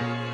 Bye.